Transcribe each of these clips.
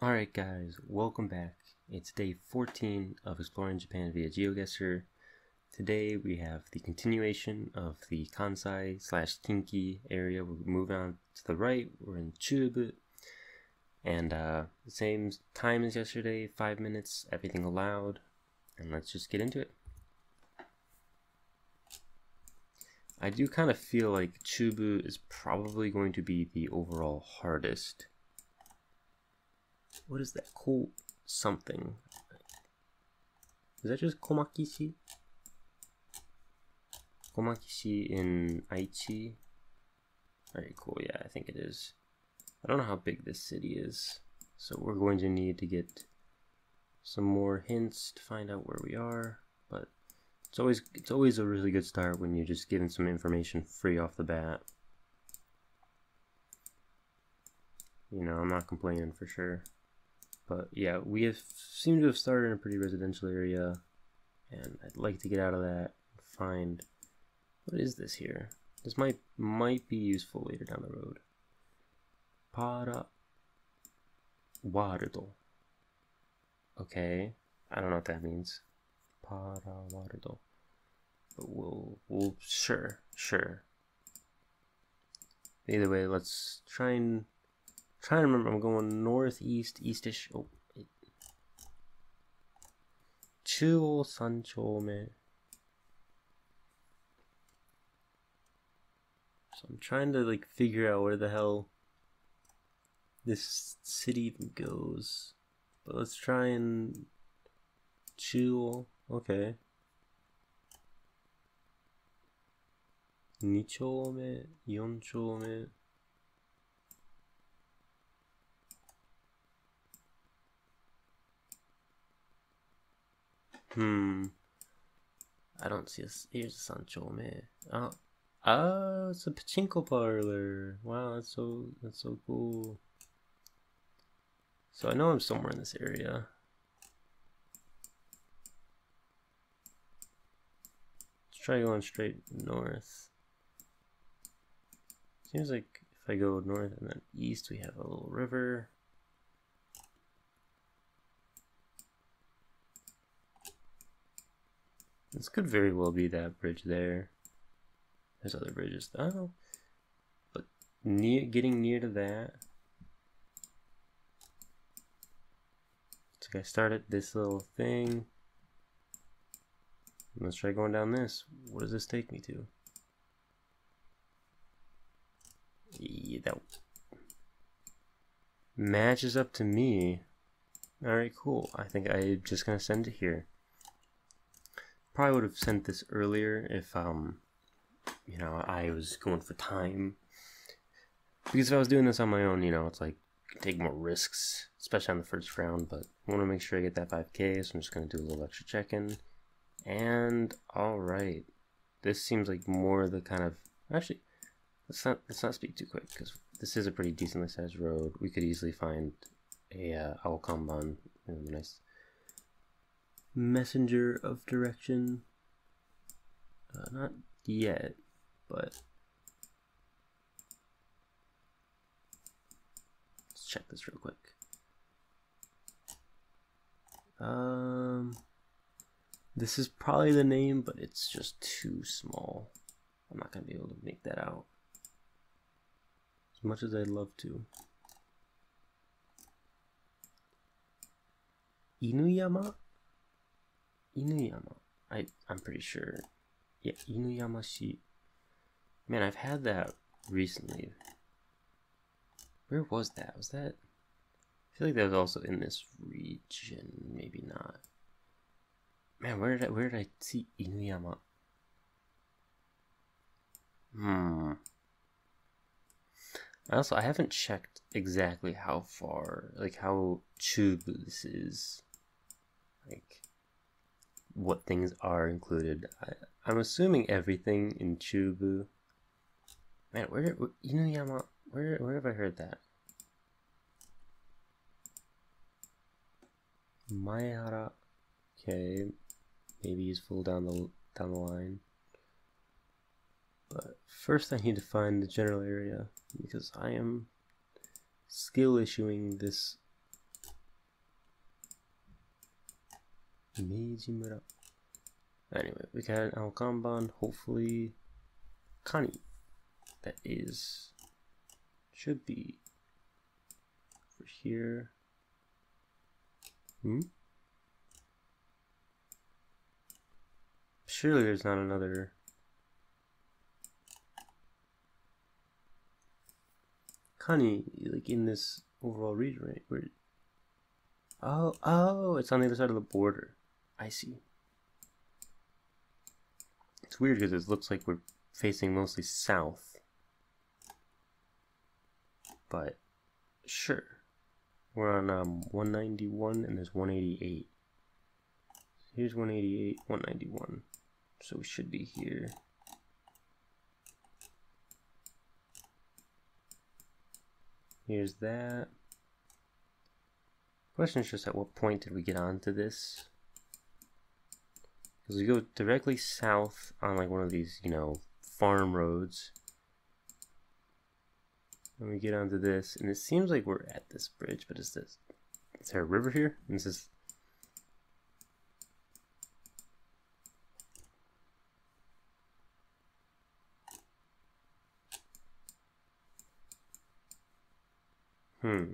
Alright guys, welcome back. It's day 14 of Exploring Japan via GeoGuessr. Today we have the continuation of the Kansai slash Kinki area. We're moving on to the right, we're in Chubu. And uh, same time as yesterday, 5 minutes, everything allowed. And let's just get into it. I do kind of feel like Chubu is probably going to be the overall hardest what is that? Ko something. Is that just Komakishi? Komakishi in Aichi? Very cool, yeah, I think it is. I don't know how big this city is, so we're going to need to get some more hints to find out where we are, but it's always it's always a really good start when you're just given some information free off the bat. You know, I'm not complaining for sure. But yeah, we have seem to have started in a pretty residential area, and I'd like to get out of that and find what is this here. This might might be useful later down the road. Para Wardo. Okay, I don't know what that means. Para Wardo. But we'll we'll sure sure. Either way, let's try and trying to remember. I'm going northeast, eastish. Oh, Chuo man. So I'm trying to like figure out where the hell this city goes. But let's try and Chuo. Okay. Nichome, Yonchome. Hmm. I don't see a. Here's a Sanchome. Oh, oh, it's a pachinko parlor. Wow, that's so that's so cool. So I know I'm somewhere in this area. Let's try going straight north. Seems like if I go north and then east, we have a little river. This could very well be that bridge there. There's other bridges though. But near getting near to that. So I started this little thing. Let's try going down this. What does this take me to? Yeah, that matches up to me. Alright, cool. I think I'm just gonna send it here probably would have sent this earlier if um you know I was going for time. Because if I was doing this on my own you know it's like take more risks especially on the first round but I want to make sure I get that 5k so I'm just going to do a little extra check-in and all right this seems like more the kind of actually let's not let's not speak too quick because this is a pretty decently sized road. We could easily find a uh, owl kanban nice messenger of direction. Uh, not yet, but let's check this real quick. Um, this is probably the name, but it's just too small. I'm not gonna be able to make that out as much as I'd love to. Inuyama? Inuyama. I I'm pretty sure. Yeah, Inuyamashi. Man, I've had that recently. Where was that? Was that? I feel like that was also in this region. Maybe not. Man, where did I where did I see Inuyama? Hmm. Also, I haven't checked exactly how far, like how Chubu this is. Like, what things are included. I, am assuming everything in Chubu. Man, where, where Inuyama? Where where have I heard that? Maehara. Okay, maybe useful down the down the line. But first, I need to find the general area because I am skill issuing this Meijimura. Anyway, we got Al Kanban, hopefully Kani. That is should be for here. Hmm? Surely there's not another Kani like in this overall region, right? Where Oh, oh, it's on the other side of the border. I see. It's weird because it looks like we're facing mostly south. But, sure. We're on um, 191 and there's 188. Here's 188, 191. So we should be here. Here's that. Question is just at what point did we get onto this? Because we go directly south on like one of these, you know, farm roads. And we get onto this, and it seems like we're at this bridge, but is this, is there a river here? And this is, hmm.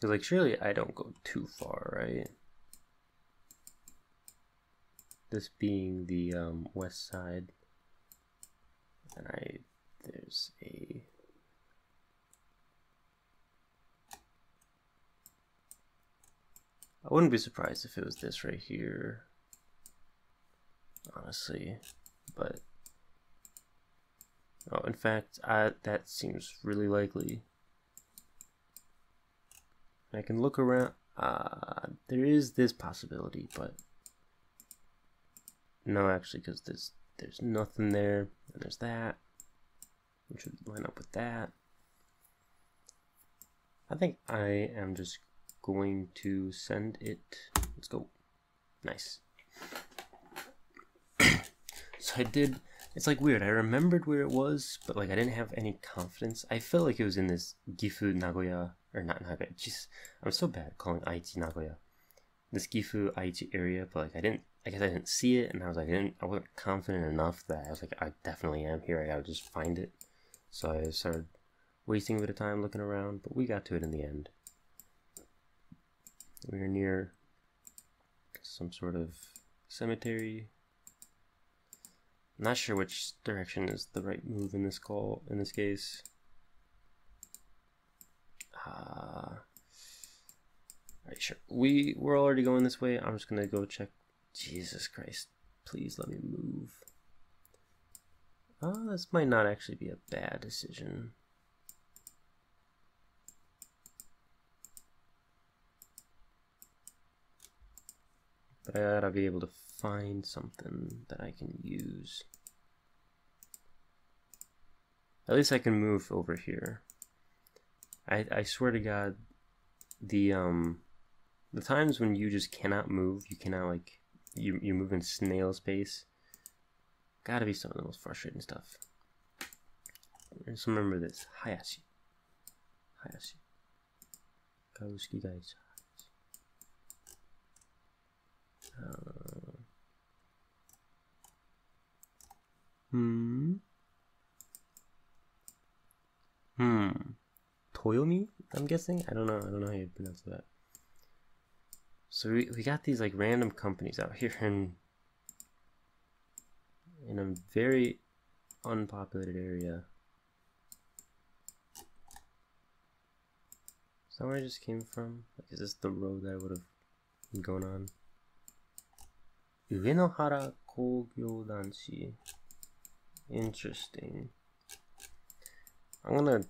Because, like, surely I don't go too far, right? This being the um, west side. And I, there's a... I wouldn't be surprised if it was this right here. Honestly. But... Oh, in fact, I, that seems really likely. I can look around. Uh, there is this possibility, but no, actually, because there's there's nothing there, and there's that, which would line up with that. I think I am just going to send it. Let's go. Nice. so I did. It's like weird. I remembered where it was, but like I didn't have any confidence. I felt like it was in this Gifu Nagoya or not Nagoya. Just I'm so bad calling Aichi Nagoya. This Gifu Aichi area, but like I didn't. I guess I didn't see it, and I was like, I didn't. I wasn't confident enough that I was like, I definitely am here. I gotta just find it. So I started wasting a bit of time looking around, but we got to it in the end. We were near some sort of cemetery. Not sure which direction is the right move in this call in this case. Uh, Alright, sure. We, we're already going this way. I'm just gonna go check. Jesus Christ. Please let me move. Oh, this might not actually be a bad decision. But I gotta be able to find something that I can use. At least I can move over here. I, I swear to God, the um, the times when you just cannot move, you cannot like you you move in snail space. Gotta be some of the most frustrating stuff. Just remember this, Hayashi. Hayashi. Kauski guys hmm. Hmm. Toyomi, I'm guessing. I don't know. I don't know how you pronounce that. So we, we got these like random companies out here in in a very unpopulated area. Is that where I just came from? Like, is this the road that I would have been going on? Uenohara Kogyo Danchi. Interesting. I'm gonna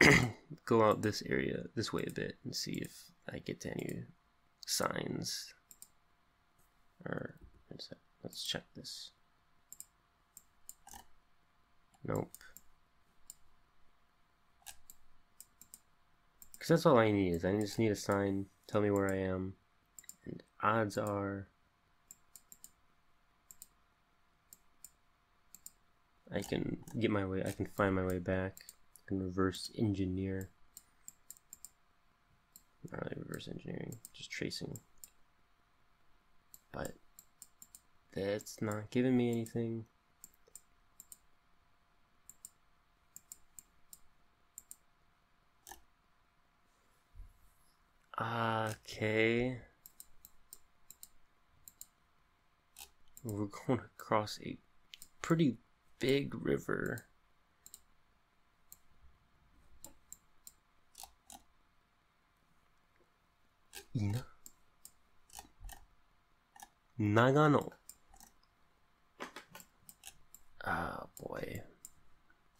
go out this area, this way a bit, and see if I get to any signs. Or, let's check this. Nope. Because that's all I need is I just need a sign, tell me where I am, and odds are I can get my way, I can find my way back can reverse engineer. not really reverse engineering, just tracing. But that's not giving me anything. Okay. We're going across a pretty big river. Ina? Nagano. Ah, boy.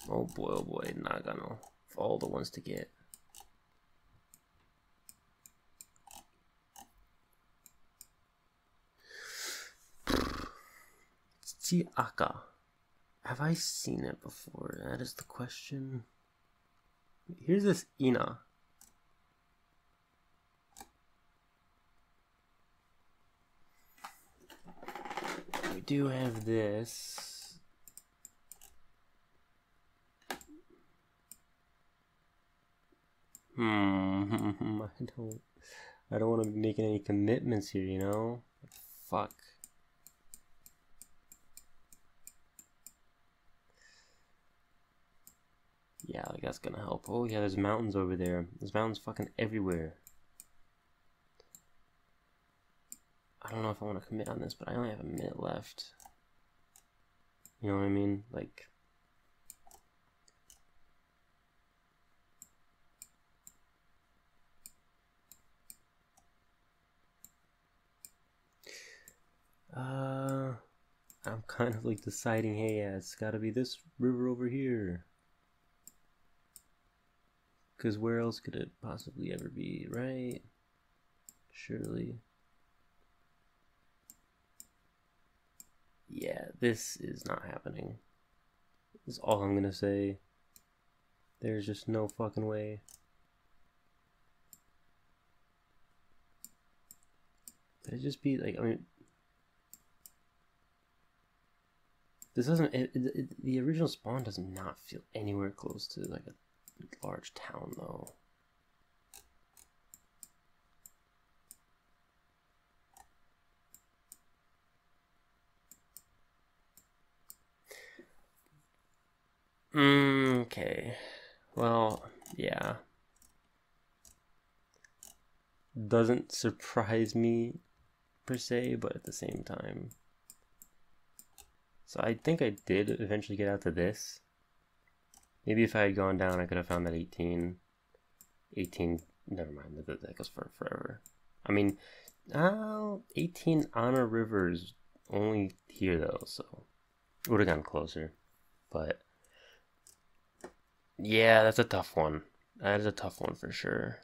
Oh boy, oh boy, Nagano. All the ones to get. Aka. Have I seen it before? That is the question. Here's this Ina. Do have this. Hmm. I don't. I don't want to be making any commitments here. You know. Fuck. Yeah, like that's gonna help. Oh yeah, there's mountains over there. There's mountains fucking everywhere. I don't know if I want to commit on this, but I only have a minute left. You know what I mean? Like, uh, I'm kind of like deciding, hey, yeah, it's got to be this river over here. Because where else could it possibly ever be, right? Surely. Yeah, this is not happening. Is all I'm gonna say. There's just no fucking way. Could it just be like, I mean, this doesn't, it, it, it, the original spawn does not feel anywhere close to like a large town though. Mm, okay. Well, yeah. Doesn't surprise me per se, but at the same time. So I think I did eventually get out to this. Maybe if I had gone down, I could have found that 18. 18, never mind, that, goes for forever. I mean, uh, 18 Ana Rivers only here though, so would have gotten closer. But yeah, that's a tough one. That is a tough one for sure.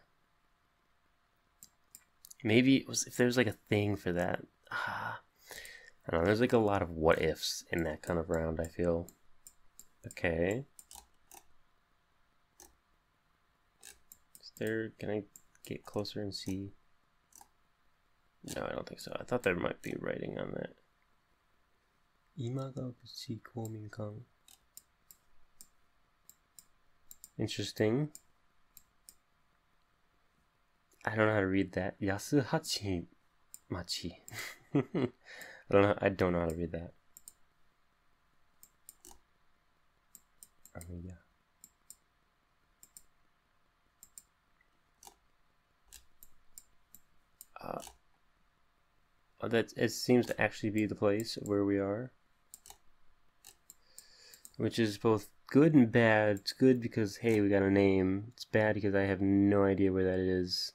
Maybe it was if there's like a thing for that. Ah, I don't know. There's like a lot of what ifs in that kind of round. I feel. Okay. Is there? Can I get closer and see? No, I don't think so. I thought there might be writing on that. Interesting. I don't know how to read that. Yasuhachi Machi. I don't know. I don't know how to read that. Oh yeah. uh, that it seems to actually be the place where we are which is both good and bad. It's good because hey we got a name. It's bad because I have no idea where that is.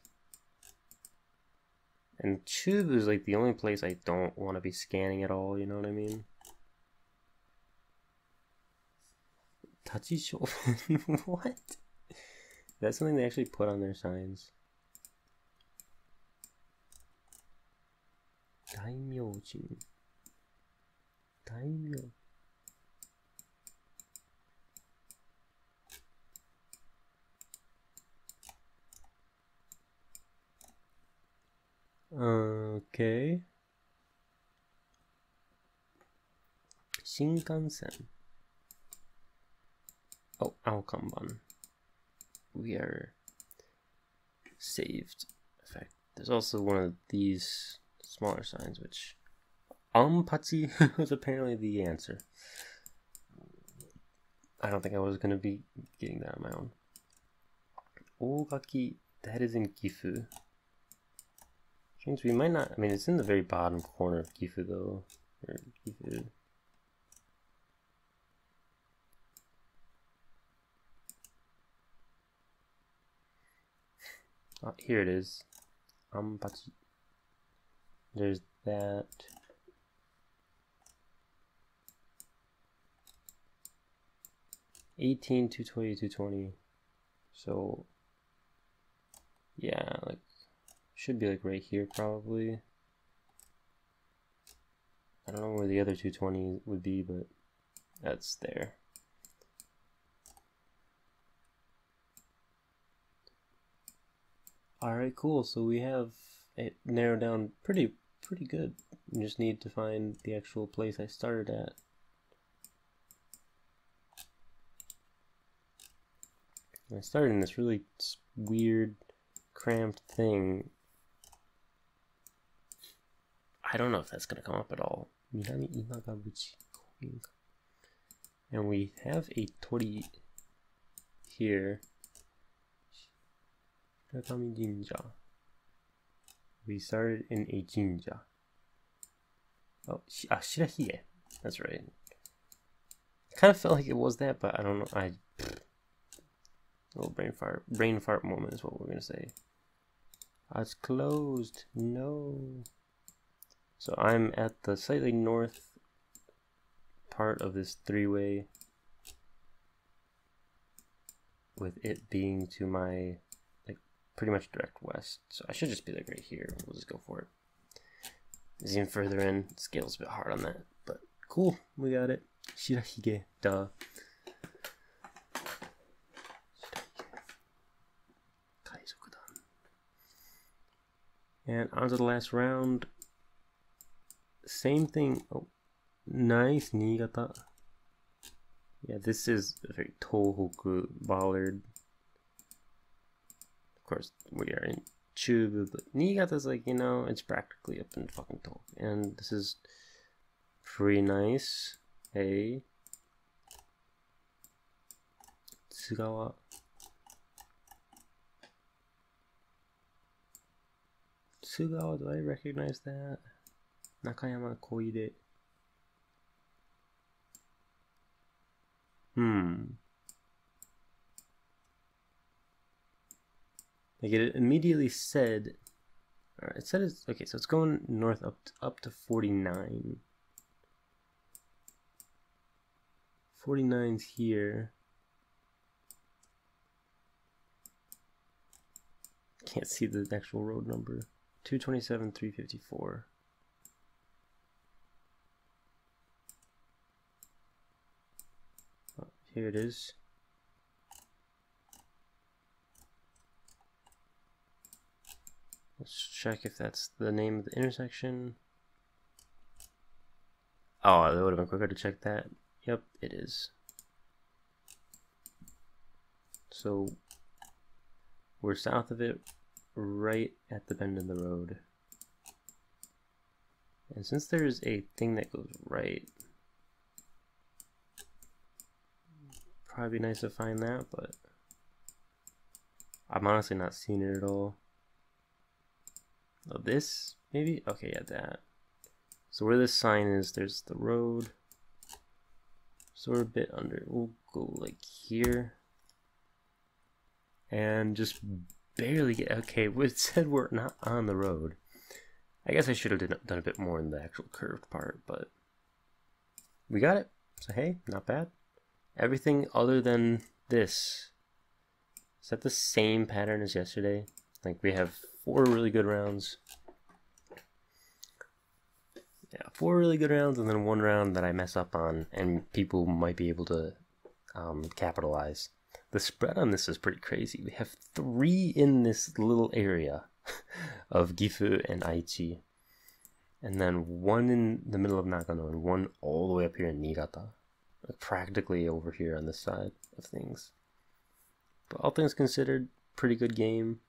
And Chubu is like the only place I don't want to be scanning at all you know what I mean? Touchy what? That's something they actually put on their signs. 大名 Okay. Shinkansen. Oh, our We are saved. In fact, there's also one of these smaller signs, which Ampatsi was apparently the answer. I don't think I was going to be getting that on my own. Ogaki, that is in Gifu. Which means we might not, I mean, it's in the very bottom corner of Gifu though. Or Gifu. Oh, here it is. Ampachi. There's that. Eighteen, two twenty, two twenty. So yeah, like should be like right here probably. I don't know where the other 220 would be, but that's there. Alright, cool. So we have it narrowed down pretty pretty good. We just need to find the actual place I started at. I started in this really weird, cramped thing. I don't know if that's going to come up at all. And we have a torii here. Shirakami Jinja. We started in a Jinja. Oh, ah, Shirahige. That's right. kind of felt like it was that, but I don't know. I little brain fart. Brain fart moment is what we're gonna say. It's closed. No. So I'm at the slightly north part of this three-way with it being to my like pretty much direct west. So I should just be like right here. We'll just go for it. Zoom further in, scale's a bit hard on that, but cool, we got it. Shirahige, duh. And on to the last round. Same thing. Oh, nice, Niigata. Yeah, this is very Tohoku Ballard. Of course, we are in Chubu, but Niigata's like, you know, it's practically up in fucking Tohoku. And this is pretty nice. Hey. Tsugawa. Tsugawa, do I recognize that? Nakayama Koide. Hmm. Like it immediately said, Alright, it said it's, okay, so it's going north up to, up to 49. 49's here. Can't see the actual road number. 227, 354. Here it is. Let's check if that's the name of the intersection. Oh, that would have been quicker to check that. Yep, it is. So we're south of it, right at the bend in the road. And since there's a thing that goes right, probably be nice to find that, but I'm honestly not seeing it at all. Oh, this, maybe? Okay, yeah, that. So where this sign is, there's the road. So we're a bit under, we'll go like here. And just barely get, okay, it said we're not on the road. I guess I should have done a bit more in the actual curved part, but we got it. So hey, not bad. Everything other than this. Is that the same pattern as yesterday? Like we have four really good rounds. Yeah, four really good rounds and then one round that I mess up on and people might be able to um, capitalize. The spread on this is pretty crazy. We have three in this little area of Gifu and Aichi. And then one in the middle of Nagano and one all the way up here in Niigata practically over here on this side of things. But all things considered, pretty good game.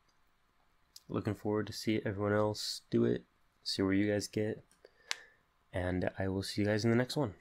looking forward to see everyone else do it, see where you guys get, and I will see you guys in the next one.